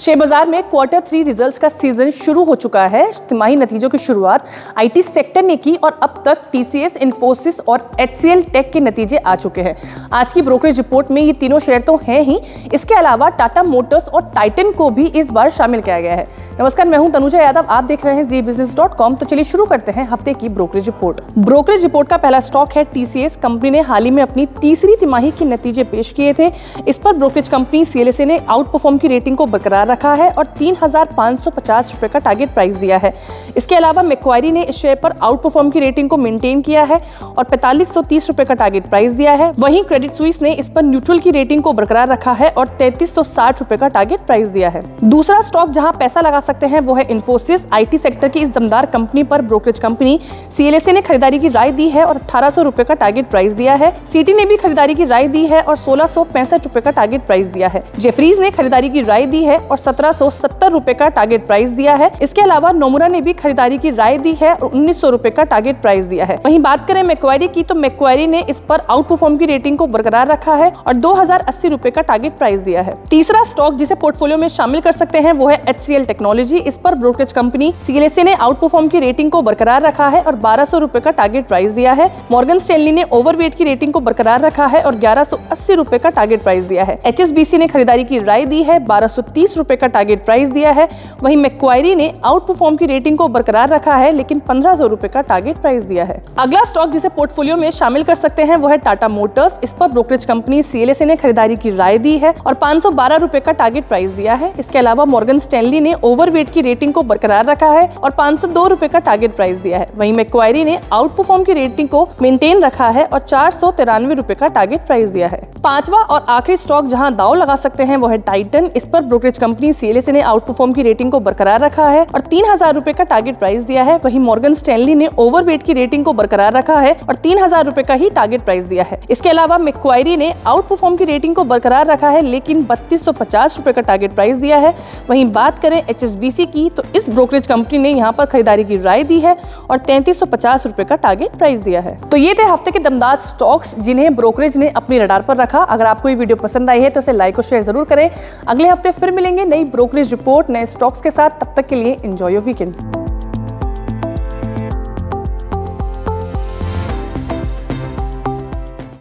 Share बाज़ार में quarter three results का सीज़न शुरू हो चुका है। तिमाही नतीजों की शुरुआत आईटी सेक्टर ने की और अब तक टीसीएस इन्फोसिस और एचसीएल टेक के नतीजे आ चुके हैं। आज की ब्रोकरेज रिपोर्ट में ये तीनों शेयर तो हैं ही। इसके अलावा टाटा मोटर्स और टाइटन को भी इस बार शामिल किया गया है। नमस्कार, मैं हूँ तनुजा यादव। आप देख रहे हैं जी बिज़नेस डॉट कॉम तो चलिए शुरू करते हैं हफ़्ते की ब्रोकरेज रिपोर्ट ब्रोकरेज रिपोर्ट का पहला स्टॉक है टीसीएस कंपनी ने हाल ही में अपनी तीसरी तिमाही के नतीजे पेश किए थे। इस पर ब्रोकरेज कंपनी सीएलएसए ने आउट परफॉर्म की रेटिंग को बरकरार रखा है और तीन हज़ार का टारगेट प्राइस दिया है। इसके अलावा मैक्वारी ने इस शेयर पर आउट परफॉर्म की रेटिंग को मेंटेन किया है और पैंतालीस सौ का टारगेट प्राइस दिया है। वहीं क्रेडिट स्विस ने इस पर न्यूट्रल की रेटिंग को बरकरार रखा है और तैतीस रुपए का टारगेट प्राइस दिया है। दूसरा स्टॉक जहाँ पैसा लगा सकते हैं वो है इन्फोसिस आईटी सेक्टर की इस दमदार कंपनी पर ब्रोकरेज कंपनी सीएलएसए ने खरीदारी की राय दी है और अठारह सौ का टारगेट प्राइस दिया है। सीटी ने भी खरीदारी की राय दी है और सोलह रुपए का टारगेट प्राइस दिया है। जेफरीज ने खरीदारी की राय दी है और सत्रह सौ सत्तर रूपए का टारगेट प्राइस दिया है। इसके अलावा नोमुरा ने भी खरीदारी की राय दी है और उन्नीस सौ रूपए का टारगेट प्राइस दिया है। वहीं बात करें मैक्वारी की तो मैक्वारी ने इस पर आउट परफॉर्म की रेटिंग को बरकरार रखा है और दो हज़ार अस्सी रूपए का टारगेट प्राइस दिया है। तीसरा स्टॉक जिसे पोर्टफोलियो में शामिल कर सकते हैं वो है एच सी एल टेक्नोलॉजी इस पर ब्रोकरेज कंपनी सीएलएसए ने आउट परफॉर्म की रेटिंग को बरकरार रखा है और बारह सौ रूपए का टारगेट प्राइस दिया है। मॉर्गन स्टेनली ने ओवरवेट की रेटिंग को बरकरार रखा है और ग्यारह सौ अस्सी रूपए का टारगेट प्राइस दिया है। एचएसबीसी ने खरीदारी की राय दी है। बारह सौ तीस रुपए का टारगेट प्राइस दिया है। वहीं मैक्वायरी ने आउट परफॉर्म की रेटिंग को बरकरार रखा है, लेकिन पंद्रह सौ रुपए का टारगेट प्राइस दिया है। अगला स्टॉक जिसे पोर्टफोलियो में शामिल कर सकते हैं वो है टाटा मोटर्स इस पर ब्रोकरेज कंपनी सीएलएसए ने खरीदारी की राय दी है और पाँच सौ बारह का टारगेट प्राइस दिया है। इसके अलावा मॉर्गन स्टैनली ने ओवरवेट की रेटिंग को बरकरार रखा है और पाँच सौ दो का टारगेट प्राइस दिया है। वहीं मैक्वायरी ने आउट परफॉर्म की रेटिंग को मेंटेन रखा है और चार सौ तिरानवे रुपए का टारगेट प्राइस दिया है। पांचवा और आखिरी स्टॉक जहाँ दाव लगा सकते हैं वो है टाइटन इस पर ब्रोकरेज कंपनी सीएलएसए ने आउट परफॉर्म की रेटिंग को बरकरार रखा है और तीन हज़ार रूपए का टारगेट प्राइस दिया है। वहीं मॉर्गन स्टैनली ने ओवरवेट की रेटिंग को बरकरार रखा है और तीन हज़ार रुपए का ही टारगेट प्राइस दिया है। इसके अलावा मैक्वायरी ने आउट परफॉर्म की रेटिंग को बरकरार रखा है, लेकिन बत्तीस सौ पचास रूपए का टारगेट प्राइस दिया है। वहीं बात करें एच एस बी सी की तो इस ब्रोकरेज कंपनी ने यहाँ पर खरीदारी की राय दी है और तैंतीस सौ पचास रुपए का टारगेट प्राइस दिया है। तो ये थे हफ़्ते के दमदार स्टॉक्स जिन्हें ब्रोकरेज ने अपनी रडार पर रखा। अगर आपको ये वीडियो पसंद आई है तो इसे लाइक और शेयर ज़रूर करें। अगले हफ़्ते फिर मिलेंगे नई ब्रोकरेज रिपोर्ट नए स्टॉक्स के साथ तब तक के लिए एंजॉय योर वीकेंड